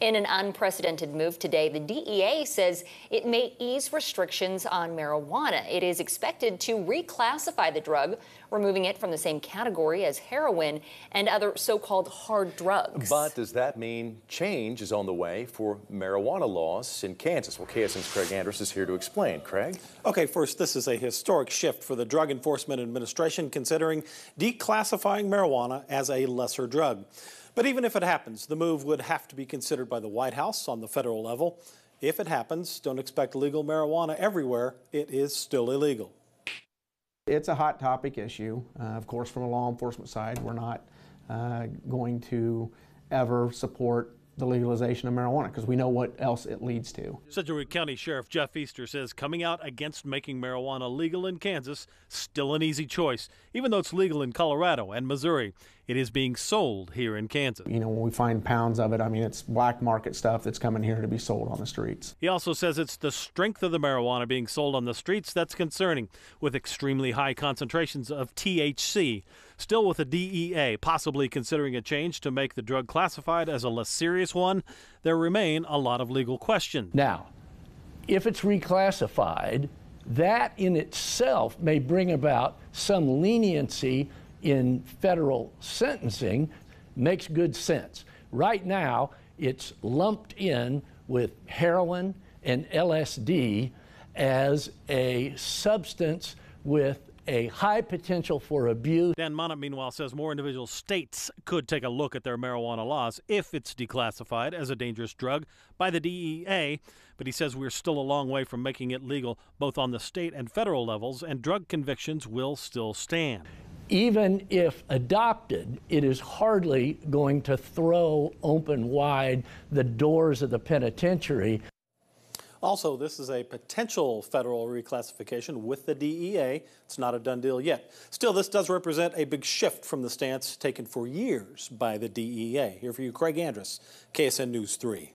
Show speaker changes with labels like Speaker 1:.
Speaker 1: In an unprecedented move today, the DEA says it may ease restrictions on marijuana. It is expected to reclassify the drug, removing it from the same category as heroin and other so called hard drugs.
Speaker 2: But does that mean change is on the way for marijuana laws in Kansas? Well, KSN's Craig Andres is here to explain. Craig?
Speaker 3: Okay, first, this is a historic shift for the Drug Enforcement Administration considering declassifying marijuana as a lesser drug. But even if it happens, the move would have to be considered by the White House on the federal level. If it happens, don't expect legal marijuana everywhere. It is still illegal.
Speaker 4: It's a hot topic issue. Uh, of course, from a law enforcement side, we're not uh, going to ever support the legalization of marijuana because we know what else it leads to.
Speaker 5: Sedgwick County Sheriff Jeff Easter says coming out against making marijuana legal in Kansas still an easy choice, even though it's legal in Colorado and Missouri. It is being sold here in Kansas.
Speaker 4: You know, when we find pounds of it, I mean, it's black market stuff that's coming here to be sold on the streets.
Speaker 5: He also says it's the strength of the marijuana being sold on the streets that's concerning, with extremely high concentrations of THC. Still, with the DEA possibly considering a change to make the drug classified as a less serious one, there remain a lot of legal questions.
Speaker 6: Now, if it's reclassified, that in itself may bring about some leniency in federal sentencing makes good sense. Right now, it's lumped in with heroin and LSD as a substance with a high potential for abuse.
Speaker 5: Dan Monnat, meanwhile, says more individual states could take a look at their marijuana laws if it's declassified as a dangerous drug by the DEA. But he says we're still a long way from making it legal both on the state and federal levels, and drug convictions will still stand
Speaker 6: even if adopted, it is hardly going to throw open wide the doors of the penitentiary.
Speaker 3: Also, this is a potential federal reclassification with the DEA. It's not a done deal yet. Still, this does represent a big shift from the stance taken for years by the DEA. Here for you, Craig Andres, KSN News 3.